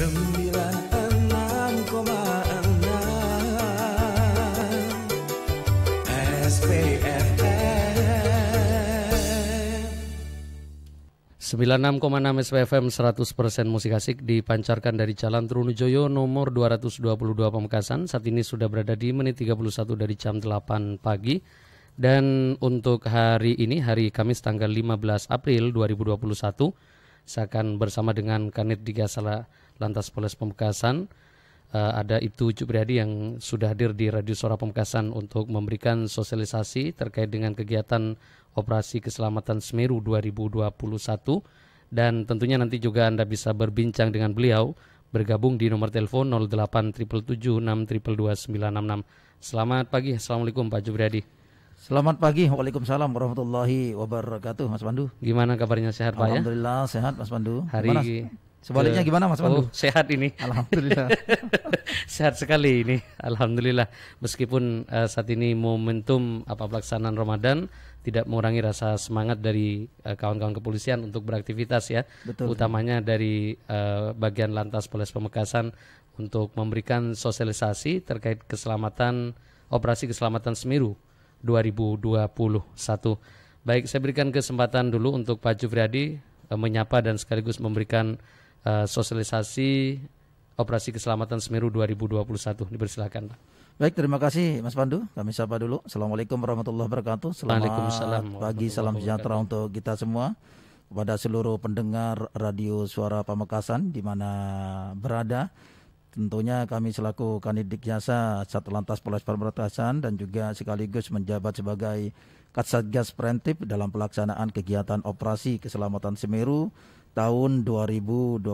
96,6 SPFM 100% musik asik dipancarkan dari Jalan Trunojoyo nomor 222 Pemekasan. Saat ini sudah berada di menit 31 dari jam 8 pagi. Dan untuk hari ini, hari Kamis tanggal 15 April 2021, saya akan bersama dengan Kanit Digasala Lantas Polres Pemekasan. Uh, ada Ibtu Jupriyadi yang sudah hadir di Radio Suara Pemekasan untuk memberikan sosialisasi terkait dengan kegiatan Operasi Keselamatan Semeru 2021 dan tentunya nanti juga Anda bisa berbincang dengan beliau bergabung di nomor telepon 087776229966. Selamat pagi, Assalamualaikum Pak Jubriyadi. Selamat pagi, Waalaikumsalam warahmatullahi wabarakatuh Mas Pandu. Gimana kabarnya sehat Pak ya? Alhamdulillah sehat Mas Pandu. Hari Gimana? Sebaliknya gimana Mas Pandu? Oh, sehat ini. Alhamdulillah. sehat sekali ini. Alhamdulillah. Meskipun uh, saat ini momentum apa pelaksanaan Ramadan tidak mengurangi rasa semangat dari uh, kawan-kawan kepolisian untuk beraktivitas ya. Betul. Utamanya dari uh, bagian Lantas Polres Pemekasan untuk memberikan sosialisasi terkait keselamatan operasi keselamatan Semeru 2021. Baik, saya berikan kesempatan dulu untuk Pak Jufriyadi uh, menyapa dan sekaligus memberikan uh, sosialisasi operasi keselamatan Semeru 2021. Dipersilakan, Pak. Baik, terima kasih Mas Pandu. Kami sapa dulu. Assalamualaikum warahmatullahi wabarakatuh. Selamat pagi, salam sejahtera untuk kita semua. Kepada seluruh pendengar Radio Suara Pamekasan di mana berada. Tentunya kami selaku Kanidik Jasa Satlantas Polres Pamekasan dan juga sekaligus menjabat sebagai Katsatgas Preventif dalam pelaksanaan kegiatan operasi keselamatan Semeru tahun 2021.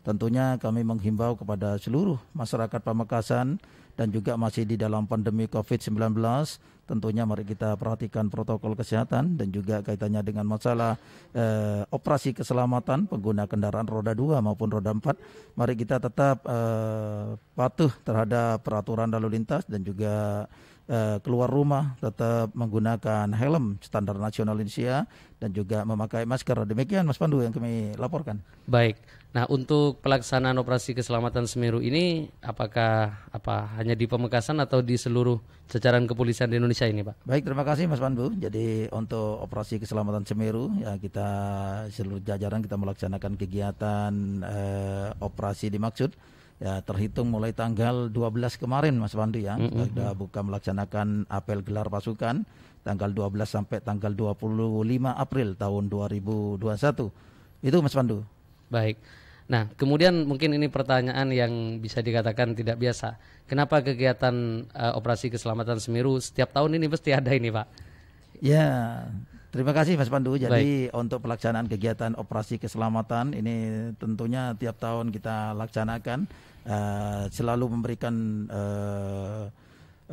Tentunya kami menghimbau kepada seluruh masyarakat Pamekasan dan juga masih di dalam pandemi COVID-19. Tentunya mari kita perhatikan protokol kesehatan dan juga kaitannya dengan masalah eh, operasi keselamatan pengguna kendaraan roda 2 maupun roda 4. Mari kita tetap eh, patuh terhadap peraturan lalu lintas dan juga Eh, keluar rumah tetap menggunakan helm standar nasional Indonesia dan juga memakai masker. Demikian Mas Pandu yang kami laporkan. Baik. Nah, untuk pelaksanaan operasi keselamatan Semeru ini apakah apa hanya di Pemekasan atau di seluruh jajaran kepolisian di Indonesia ini, Pak? Baik, terima kasih Mas Pandu. Jadi untuk operasi keselamatan Semeru ya kita seluruh jajaran kita melaksanakan kegiatan eh, operasi dimaksud ya terhitung mulai tanggal 12 kemarin Mas Pandu ya mm -hmm. sudah buka melaksanakan apel gelar pasukan tanggal 12 sampai tanggal 25 April tahun 2021 itu Mas Pandu baik nah kemudian mungkin ini pertanyaan yang bisa dikatakan tidak biasa kenapa kegiatan uh, operasi keselamatan Semeru setiap tahun ini pasti ada ini Pak ya Terima kasih Mas Pandu. Jadi Baik. untuk pelaksanaan kegiatan operasi keselamatan ini tentunya tiap tahun kita laksanakan uh, selalu memberikan uh,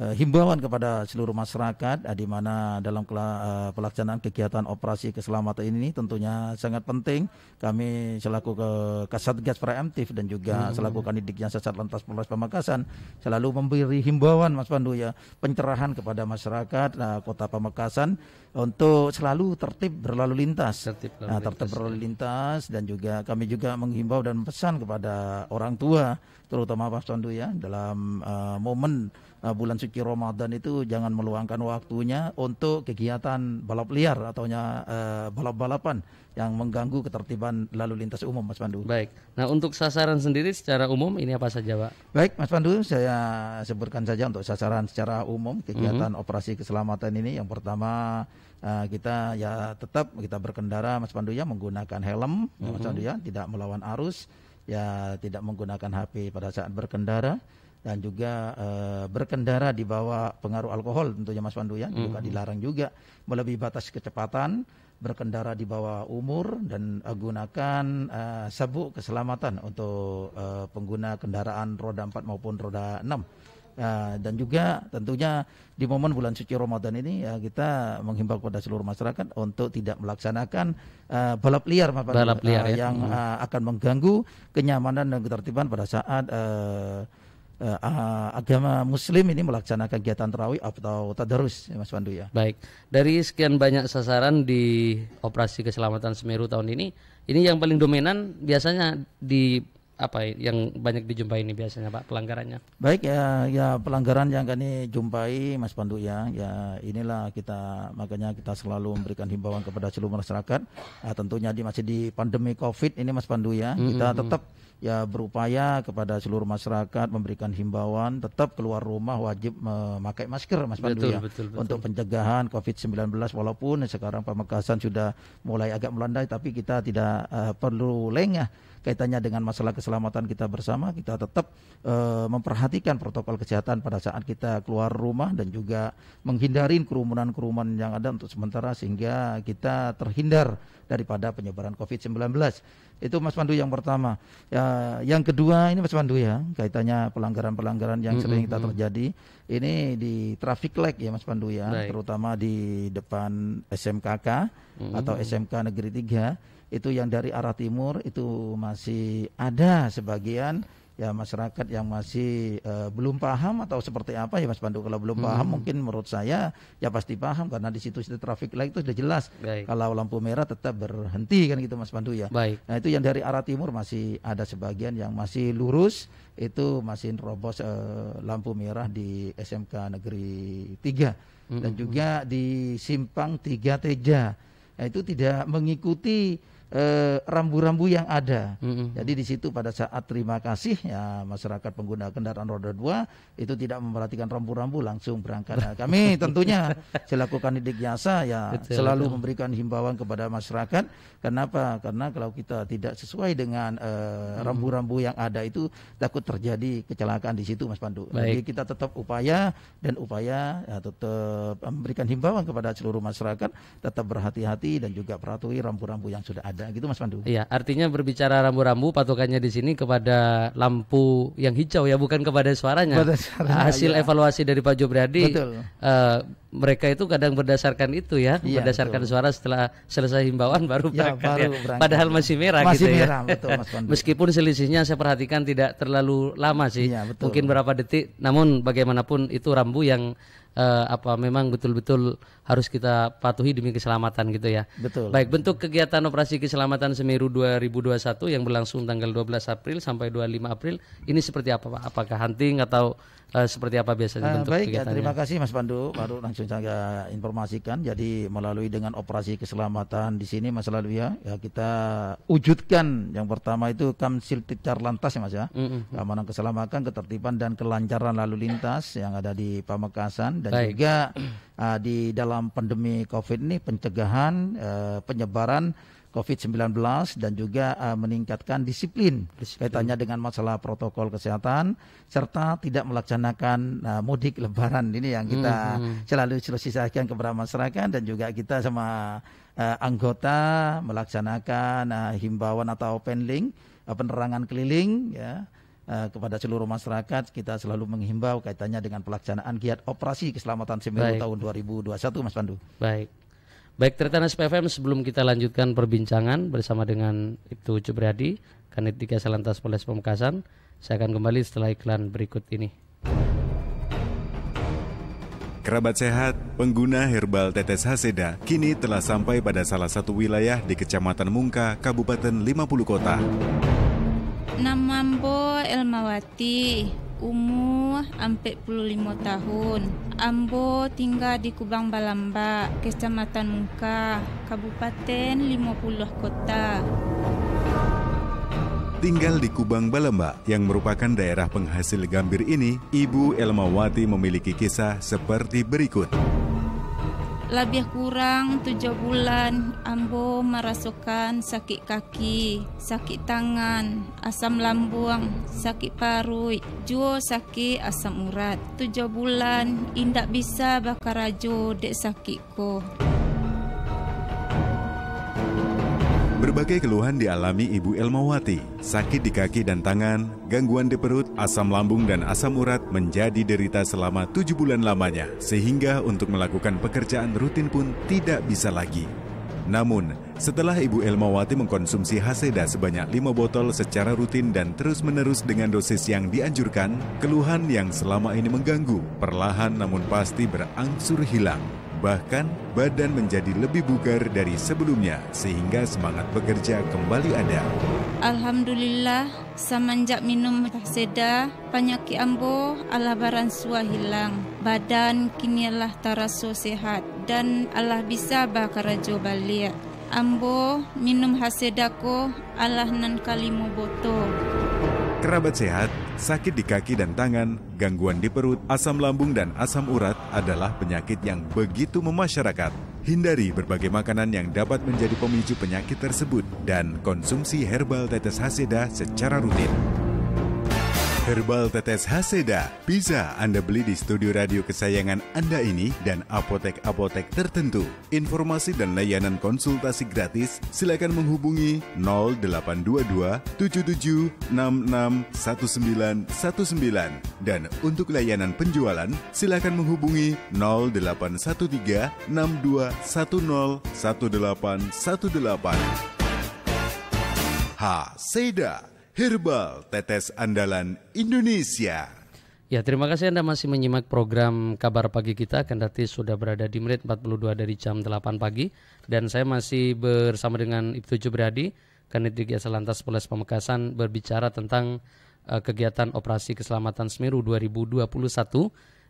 uh, himbauan kepada seluruh masyarakat uh, di mana dalam uh, pelaksanaan kegiatan operasi keselamatan ini tentunya sangat penting kami selaku ke Kasatgas Preemptif dan juga hmm. selaku Kanidiknya Sesat Lantas Polres Pamekasan selalu memberi himbauan Mas Pandu ya pencerahan kepada masyarakat uh, Kota Pamekasan untuk selalu tertib berlalu lintas. Tertib, nah, tertib berlalu lintas dan juga kami juga menghimbau dan pesan kepada orang tua terutama Pak Pandu ya dalam uh, momen uh, bulan suci Ramadan itu jangan meluangkan waktunya untuk kegiatan balap liar atau uh, balap-balapan yang mengganggu ketertiban lalu lintas umum Mas Pandu. Baik. Nah, untuk sasaran sendiri secara umum ini apa saja, Pak? Baik, Mas Pandu, saya sebutkan saja untuk sasaran secara umum kegiatan mm -hmm. operasi keselamatan ini yang pertama uh, kita ya tetap kita berkendara Mas Pandu ya menggunakan helm mm -hmm. Mas Pandu ya, tidak melawan arus, ya tidak menggunakan HP pada saat berkendara dan juga e, berkendara di bawah pengaruh alkohol tentunya Mas Pandu ya, juga mm -hmm. dilarang juga melebihi batas kecepatan, berkendara di bawah umur dan uh, gunakan uh, sabuk keselamatan untuk uh, pengguna kendaraan roda 4 maupun roda 6. Uh, dan juga tentunya di momen bulan suci Ramadan ini ya kita menghimbau kepada seluruh masyarakat untuk tidak melaksanakan uh, balap liar balap liar uh, ya. yang hmm. uh, akan mengganggu kenyamanan dan ketertiban pada saat uh, uh, agama Muslim ini melaksanakan kegiatan terawih atau tadarus, ya Mas Pandu ya. Baik, dari sekian banyak sasaran di operasi keselamatan Semeru tahun ini, ini yang paling dominan biasanya di apa yang banyak dijumpai ini biasanya Pak pelanggarannya? Baik ya ya pelanggaran yang kami jumpai Mas Pandu ya ya inilah kita makanya kita selalu memberikan himbauan kepada seluruh masyarakat uh, tentunya di masih di pandemi Covid ini Mas Pandu ya mm-hmm. kita tetap ya berupaya kepada seluruh masyarakat memberikan himbauan tetap keluar rumah wajib memakai masker Mas Pandu betul, ya betul, betul. untuk pencegahan Covid-19 walaupun sekarang Pamekasan sudah mulai agak melandai tapi kita tidak uh, perlu lengah kaitannya dengan masalah keselamatan kita bersama kita tetap uh, memperhatikan protokol kesehatan pada saat kita keluar rumah dan juga menghindari kerumunan-kerumunan yang ada untuk sementara sehingga kita terhindar daripada penyebaran Covid-19. Itu Mas Pandu yang pertama. Ya, yang kedua ini Mas Pandu ya, kaitannya pelanggaran-pelanggaran yang sering kita terjadi. Ini di traffic light ya Mas Pandu ya, Baik. terutama di depan SMKK mm -hmm. atau SMK Negeri 3 itu yang dari arah timur itu masih ada sebagian ya masyarakat yang masih uh, belum paham atau seperti apa ya Mas Pandu kalau belum paham hmm. mungkin menurut saya ya pasti paham karena di situ situ traffic light itu sudah jelas Baik. kalau lampu merah tetap berhenti kan gitu Mas Pandu ya. Baik. Nah itu yang dari arah timur masih ada sebagian yang masih lurus itu masih robos uh, lampu merah di SMK Negeri 3 hmm. dan juga di Simpang 3 Teja. Nah, itu tidak mengikuti Eh, rambu-rambu yang ada. Mm-hmm. Jadi di situ pada saat terima kasih ya masyarakat pengguna kendaraan roda dua itu tidak memperhatikan rambu-rambu langsung berangkat. Nah, kami tentunya selaku kandidik jasa ya betul, selalu betul. memberikan himbauan kepada masyarakat. Kenapa? Karena kalau kita tidak sesuai dengan uh, rambu-rambu yang ada itu takut terjadi kecelakaan di situ Mas Pandu. Baik. Jadi kita tetap upaya dan upaya ya, tetap memberikan himbauan kepada seluruh masyarakat tetap berhati-hati dan juga perhatikan rambu-rambu yang sudah ada ada gitu Mas Pandu. Iya, artinya berbicara rambu-rambu patokannya di sini kepada lampu yang hijau ya, bukan kepada suaranya. Pada suaranya Hasil iya. evaluasi dari Pak Jobradi, Betul. Uh, mereka itu kadang berdasarkan itu ya, iya, berdasarkan betul. suara setelah selesai himbauan baru ya, berangkat baru ya. Berangkat. Padahal masih merah masih gitu ya. merah, ya. Betul, Mas Pandu. Meskipun selisihnya saya perhatikan tidak terlalu lama sih, betul. mungkin berapa detik, namun bagaimanapun itu rambu yang uh, apa memang betul-betul harus kita patuhi demi keselamatan gitu ya. Betul. Baik, bentuk kegiatan operasi keselamatan Semeru 2021 yang berlangsung tanggal 12 April sampai 25 April ini seperti apa Pak? Apakah hunting atau uh, seperti apa biasanya uh, bentuk baik, ya, terima kasih Mas Pandu. Baru langsung saya informasikan. Jadi melalui dengan operasi keselamatan di sini Mas Lalu ya, ya kita wujudkan yang pertama itu Kamsil Tikar Lantas ya Mas ya. Mm -hmm. Keamanan keselamatan, ketertiban dan kelancaran lalu lintas yang ada di Pamekasan dan baik. juga uh, di dalam pandemi Covid ini pencegahan uh, penyebaran COVID-19 dan juga uh, meningkatkan disiplin, disiplin kaitannya dengan masalah protokol kesehatan serta tidak melaksanakan uh, mudik lebaran ini yang kita mm -hmm. selalu selesaikan kepada masyarakat dan juga kita sama uh, anggota melaksanakan uh, himbauan atau penling uh, penerangan keliling ya uh, kepada seluruh masyarakat kita selalu menghimbau kaitannya dengan pelaksanaan giat operasi keselamatan Semeru tahun 2021 Mas Pandu. Baik. Baik, Tritanas PFM sebelum kita lanjutkan perbincangan bersama dengan Ibtu Cubriadi, Kanit Tiga Salantas Polres Pemekasan, saya akan kembali setelah iklan berikut ini. Kerabat sehat, pengguna herbal tetes Haseda kini telah sampai pada salah satu wilayah di Kecamatan Mungka, Kabupaten 50 Kota. Nama Mbo Elmawati, umur 45 tahun. Ambo tinggal di Kubang Balamba, Kecamatan Muka, Kabupaten 50 Kota. Tinggal di Kubang Balamba yang merupakan daerah penghasil gambir ini, Ibu Elmawati memiliki kisah seperti berikut lebih kurang tujuh bulan ambo merasukan sakit kaki, sakit tangan, asam lambung, sakit paru, juga sakit asam urat. Tujuh bulan indak bisa bakar rajo dek sakitku. Berbagai keluhan dialami Ibu Elmawati, sakit di kaki dan tangan, gangguan di perut, asam lambung dan asam urat menjadi derita selama tujuh bulan lamanya, sehingga untuk melakukan pekerjaan rutin pun tidak bisa lagi. Namun, setelah Ibu Elmawati mengkonsumsi Haseda sebanyak lima botol secara rutin dan terus-menerus dengan dosis yang dianjurkan, keluhan yang selama ini mengganggu perlahan namun pasti berangsur hilang. Bahkan badan menjadi lebih bugar dari sebelumnya sehingga semangat bekerja kembali ada. Alhamdulillah semenjak minum seda penyakit ambo Allah baransua hilang. Badan kini Allah taraso sehat dan Allah bisa bakarajo balik. Ambo minum hasedako Allah nan kalimu boto Kerabat sehat, sakit di kaki dan tangan, gangguan di perut, asam lambung dan asam urat adalah penyakit yang begitu memasyarakat. Hindari berbagai makanan yang dapat menjadi pemicu penyakit tersebut dan konsumsi herbal tetes Haseda secara rutin. Herbal Tetes Haseda bisa Anda beli di studio radio kesayangan Anda ini dan apotek-apotek tertentu. Informasi dan layanan konsultasi gratis silakan menghubungi 0822 7766 1919 dan untuk layanan penjualan silakan menghubungi 0813 6210 1818. Haseda Herbal Tetes Andalan Indonesia. Ya, terima kasih Anda masih menyimak program Kabar Pagi kita. Kendati sudah berada di menit 42 dari jam 8 pagi. Dan saya masih bersama dengan Ibtu Jubradi, Kanit Jasa Lantas Polres Pamekasan, berbicara tentang uh, kegiatan Operasi Keselamatan Semeru 2021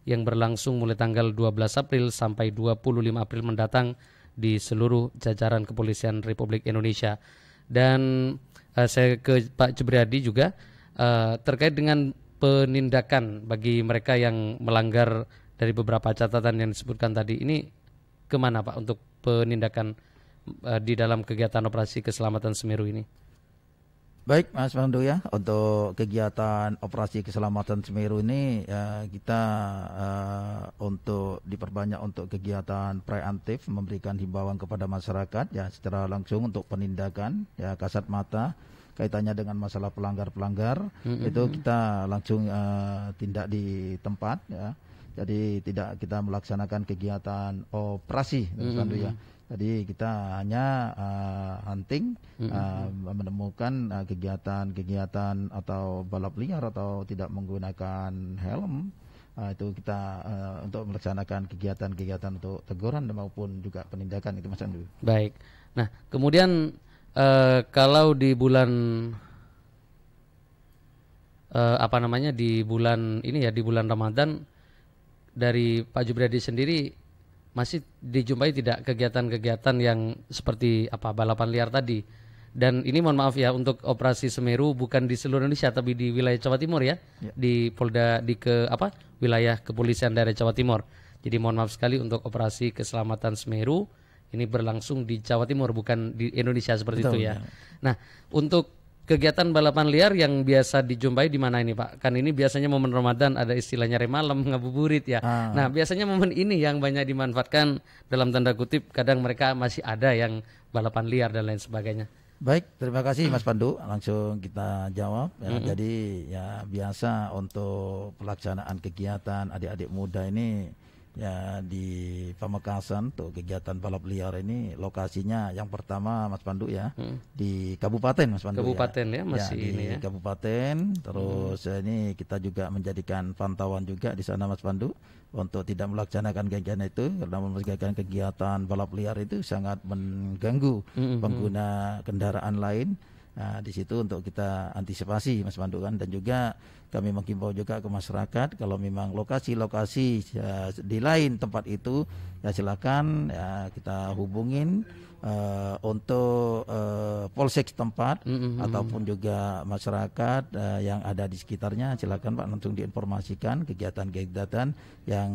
yang berlangsung mulai tanggal 12 April sampai 25 April mendatang di seluruh jajaran kepolisian Republik Indonesia. Dan uh, saya ke Pak Cebriadi juga uh, terkait dengan penindakan bagi mereka yang melanggar dari beberapa catatan yang disebutkan tadi ini ke mana Pak untuk penindakan uh, di dalam kegiatan operasi keselamatan Semeru ini? Baik Mas Pandu ya untuk kegiatan operasi keselamatan Semeru ini ya, kita uh, untuk diperbanyak untuk kegiatan preemptif memberikan himbauan kepada masyarakat ya secara langsung untuk penindakan ya kasat mata kaitannya dengan masalah pelanggar-pelanggar mm-hmm. itu kita langsung uh, tindak di tempat ya jadi tidak kita melaksanakan kegiatan operasi Mas Pandu ya jadi kita hanya uh, hunting, mm -hmm. uh, menemukan uh, kegiatan-kegiatan atau balap liar atau tidak menggunakan helm. Uh, itu kita uh, untuk melaksanakan kegiatan-kegiatan untuk teguran maupun juga penindakan itu Mas Andu. Baik. Nah, kemudian uh, kalau di bulan uh, apa namanya di bulan ini ya di bulan Ramadan dari Pak Jubradi sendiri masih dijumpai tidak kegiatan-kegiatan yang seperti apa balapan liar tadi. Dan ini mohon maaf ya untuk operasi Semeru bukan di seluruh Indonesia tapi di wilayah Jawa Timur ya, ya. di Polda di ke apa wilayah kepolisian daerah Jawa Timur. Jadi mohon maaf sekali untuk operasi keselamatan Semeru ini berlangsung di Jawa Timur bukan di Indonesia seperti Betul, itu ya. ya. Nah untuk kegiatan balapan liar yang biasa dijumpai di mana ini Pak? Kan ini biasanya momen Ramadan ada istilahnya remalam ngabuburit ya. Ah. Nah, biasanya momen ini yang banyak dimanfaatkan dalam tanda kutip kadang mereka masih ada yang balapan liar dan lain sebagainya. Baik, terima kasih Mas Pandu. Langsung kita jawab. Ya, mm -hmm. Jadi ya biasa untuk pelaksanaan kegiatan adik-adik muda ini ya di Pamekasan untuk kegiatan balap liar ini lokasinya yang pertama Mas Pandu ya hmm. di Kabupaten Mas Pandu ya. Kabupaten ya, ya masih ya, ini ya Kabupaten terus hmm. ini kita juga menjadikan pantauan juga di sana Mas Pandu untuk tidak melaksanakan kegiatan itu karena melaksanakan kegiatan balap liar itu sangat mengganggu hmm. hmm. pengguna kendaraan lain Nah, di situ untuk kita antisipasi Mas Pandu kan dan juga kami menghimbau juga ke masyarakat kalau memang lokasi-lokasi ya, di lain tempat itu ya silakan ya kita hubungin uh, untuk uh, polsek tempat mm -hmm. ataupun juga masyarakat uh, yang ada di sekitarnya silakan Pak langsung diinformasikan kegiatan-kegiatan yang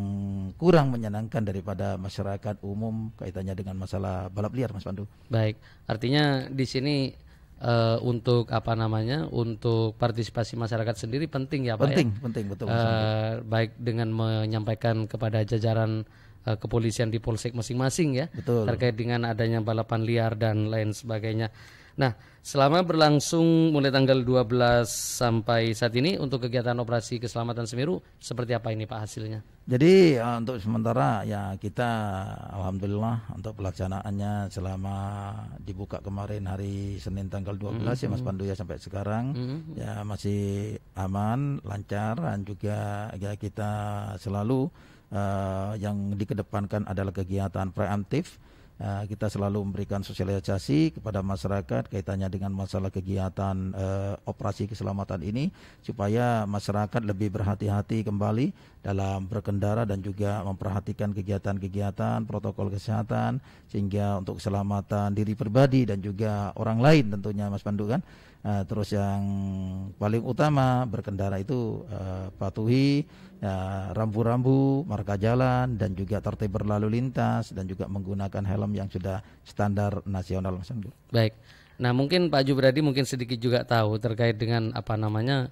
kurang menyenangkan daripada masyarakat umum kaitannya dengan masalah balap liar Mas Pandu. Baik, artinya di sini uh, untuk apa namanya untuk partisipasi masyarakat sendiri penting ya pak penting ya? penting betul uh, baik dengan menyampaikan kepada jajaran uh, kepolisian di polsek masing-masing ya betul. terkait dengan adanya balapan liar dan lain sebagainya nah Selama berlangsung mulai tanggal 12 sampai saat ini untuk kegiatan operasi keselamatan Semeru seperti apa ini Pak hasilnya? Jadi uh, untuk sementara ya kita alhamdulillah untuk pelaksanaannya selama dibuka kemarin hari Senin tanggal 12 mm -hmm. ya Mas mm-hmm. Pandu ya sampai sekarang mm -hmm. ya masih aman, lancar dan juga ya kita selalu uh, yang dikedepankan adalah kegiatan preemptif uh, kita selalu memberikan sosialisasi kepada masyarakat kaitannya dengan masalah kegiatan uh, operasi keselamatan ini supaya masyarakat lebih berhati-hati kembali dalam berkendara dan juga memperhatikan kegiatan-kegiatan protokol kesehatan sehingga untuk keselamatan diri pribadi dan juga orang lain tentunya Mas Pandu kan Uh, terus yang paling utama berkendara itu uh, patuhi uh, rambu-rambu, marka jalan dan juga tertib berlalu lintas dan juga menggunakan helm yang sudah standar nasional Baik. Nah, mungkin Pak Jubradi mungkin sedikit juga tahu terkait dengan apa namanya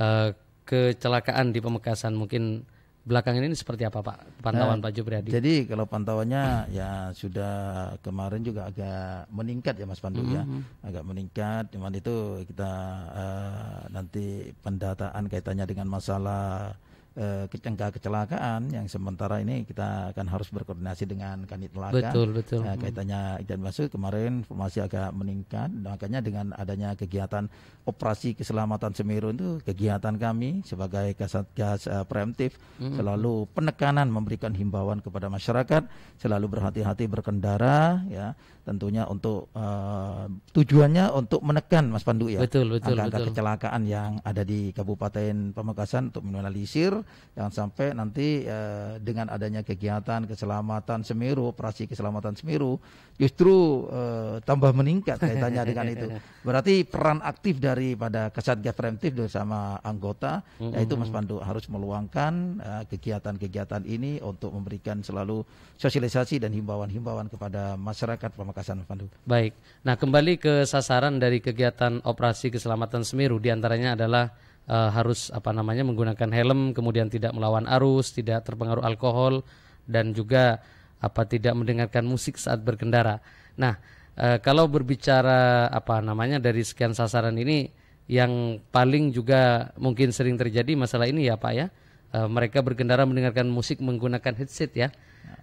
uh, kecelakaan di Pemekasan mungkin belakangan ini seperti apa Pak pantauan nah, Pak Jubriyadi? Jadi kalau pantauannya ya sudah kemarin juga agak meningkat ya Mas Pandu mm -hmm. ya, mhm. agak meningkat. Cuman itu kita uh, nanti pendataan kaitannya dengan masalah eh, kecelakaan yang sementara ini kita akan harus berkoordinasi dengan Kanit Laka. Betul, betul. Nah, kaitannya dan masuk kemarin informasi agak meningkat, makanya dengan adanya kegiatan operasi keselamatan Semeru itu kegiatan kami sebagai Kasatgas uh, preemptif hmm. selalu penekanan memberikan himbauan kepada masyarakat selalu berhati-hati berkendara ya tentunya untuk uh, tujuannya untuk menekan Mas Pandu ya betul betul angka-angka kecelakaan yang ada di Kabupaten Pamekasan untuk minimalisir yang sampai nanti uh, dengan adanya kegiatan keselamatan Semeru operasi keselamatan Semeru justru uh, tambah meningkat kaitannya dengan itu berarti peran aktif daripada Kasatgas Preventif bersama anggota mm-hmm. yaitu Mas Pandu harus meluangkan kegiatan-kegiatan uh, ini untuk memberikan selalu sosialisasi dan himbauan-himbauan kepada masyarakat Pamekasan Pandu. Baik. Nah, kembali ke sasaran dari kegiatan operasi keselamatan Semeru di antaranya adalah uh, harus apa namanya menggunakan helm, kemudian tidak melawan arus, tidak terpengaruh alkohol dan juga apa tidak mendengarkan musik saat berkendara. Nah, uh, kalau berbicara apa namanya dari sekian sasaran ini yang paling juga mungkin sering terjadi masalah ini ya Pak ya. Uh, mereka berkendara mendengarkan musik menggunakan headset ya.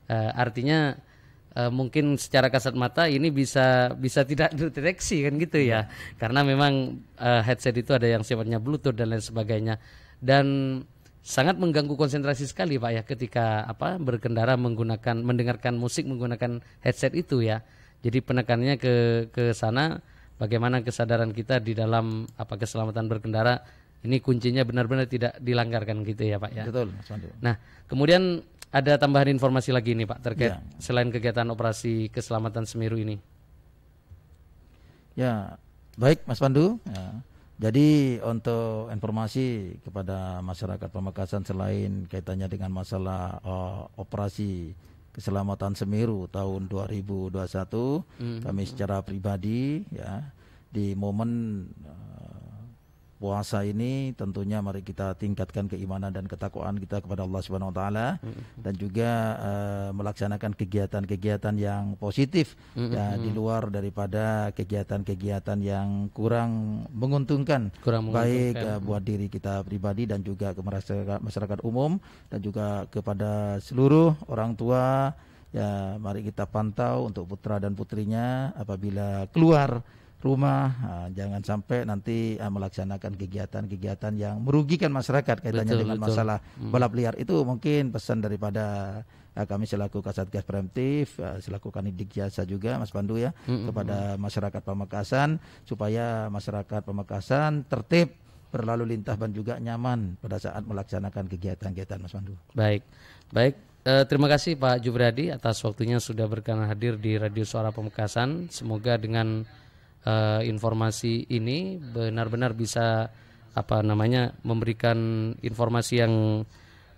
Uh, artinya uh, mungkin secara kasat mata ini bisa bisa tidak terdeteksi kan gitu ya. Karena memang uh, headset itu ada yang sifatnya bluetooth dan lain sebagainya. Dan sangat mengganggu konsentrasi sekali pak ya ketika apa berkendara menggunakan mendengarkan musik menggunakan headset itu ya. Jadi penekanannya ke ke sana bagaimana kesadaran kita di dalam apa keselamatan berkendara ini kuncinya benar-benar tidak dilanggarkan gitu ya pak ya betul nah kemudian ada tambahan informasi lagi nih Pak terkait ya. selain kegiatan operasi keselamatan Semeru ini. Ya, baik Mas Pandu. Ya. Jadi untuk informasi kepada masyarakat Pamekasan selain kaitannya dengan masalah uh, operasi keselamatan Semeru tahun 2021, hmm. kami secara pribadi ya di momen uh, puasa ini tentunya mari kita tingkatkan keimanan dan ketakwaan kita kepada Allah Subhanahu wa taala dan juga uh, melaksanakan kegiatan-kegiatan yang positif mm-hmm. ya di luar daripada kegiatan-kegiatan yang kurang menguntungkan, kurang menguntungkan. baik uh, buat diri kita pribadi dan juga ke masyarakat masyarakat umum dan juga kepada seluruh orang tua ya mari kita pantau untuk putra dan putrinya apabila keluar rumah, uh, jangan sampai nanti uh, melaksanakan kegiatan-kegiatan yang merugikan masyarakat kaitannya betul, dengan betul. masalah hmm. balap liar itu mungkin pesan daripada uh, kami selaku Kasatgas Preventif, uh, selaku Kanidik Jasa juga Mas Pandu ya hmm, kepada hmm. masyarakat Pamekasan supaya masyarakat Pamekasan tertib berlalu lintas dan juga nyaman pada saat melaksanakan kegiatan-kegiatan Mas Pandu. Baik. Baik, Eh, terima kasih Pak Jubradi atas waktunya sudah berkenan hadir di Radio Suara Pemekasan. Semoga dengan uh, informasi ini benar-benar bisa apa namanya memberikan informasi yang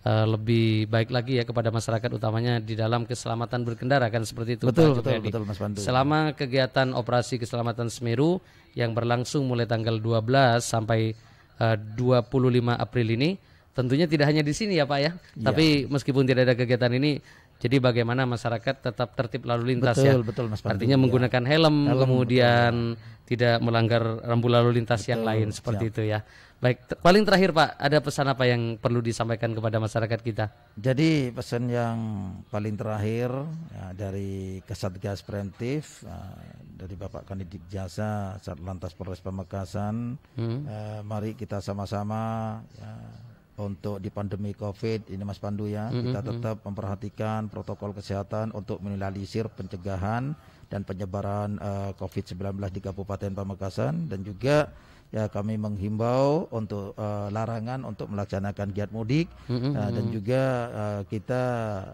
uh, lebih baik lagi ya kepada masyarakat utamanya di dalam keselamatan berkendara kan seperti itu betul Pak betul betul Mas Pandu. Selama kegiatan operasi keselamatan Semeru yang berlangsung mulai tanggal 12 sampai uh, 25 April ini tentunya tidak hanya di sini ya Pak ya, ya. tapi meskipun tidak ada kegiatan ini jadi bagaimana masyarakat tetap tertib lalu lintas betul, ya. Betul, Mas Pandu, Artinya ya. menggunakan helm, helm kemudian betul. tidak melanggar rambu lalu lintas betul, yang lain seperti siap. itu ya. Baik, paling terakhir Pak, ada pesan apa yang perlu disampaikan kepada masyarakat kita? Jadi pesan yang paling terakhir ya, dari Kesatgas Preventif uh, dari Bapak Kanidik Jasa Satlantas Polres Pamekasan, hmm. uh, mari kita sama-sama ya, untuk di pandemi Covid ini Mas Pandu ya, Mm-hmm. kita tetap memperhatikan protokol kesehatan untuk minimalisir pencegahan dan penyebaran eh, COVID-19 di Kabupaten Pamekasan. Dan juga ya kami menghimbau untuk eh, larangan untuk melaksanakan giat mudik. Mm-mm, eh, dan juga eh, kita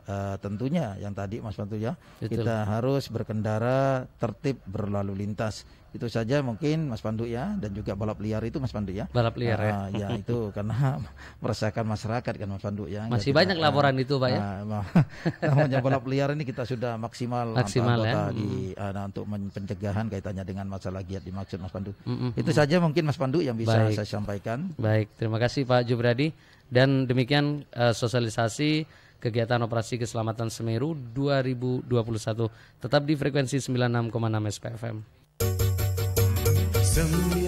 eh, tentunya yang tadi Mas Pandu ya Betul. kita harus berkendara tertib berlalu lintas itu saja mungkin Mas Pandu ya dan juga balap liar itu Mas Pandu ya Balap liar ya. Ah, ya itu karena meresahkan masyarakat kan Mas Pandu ya Masih Jadi, banyak ah, laporan itu, Pak, ya? ma- namanya balap liar ini kita sudah maksimal Maksimal, ya. di ah, nah, untuk pencegahan kaitannya dengan masalah giat dimaksud Mas Pandu Mm-mm. itu saja mungkin Mas Pandu yang bisa Baik. saya sampaikan Baik, terima kasih Pak Jubradi. Dan demikian eh, sosialisasi kegiatan operasi keselamatan Semeru 2021 tetap di frekuensi 96,6 SPFM. Sembilan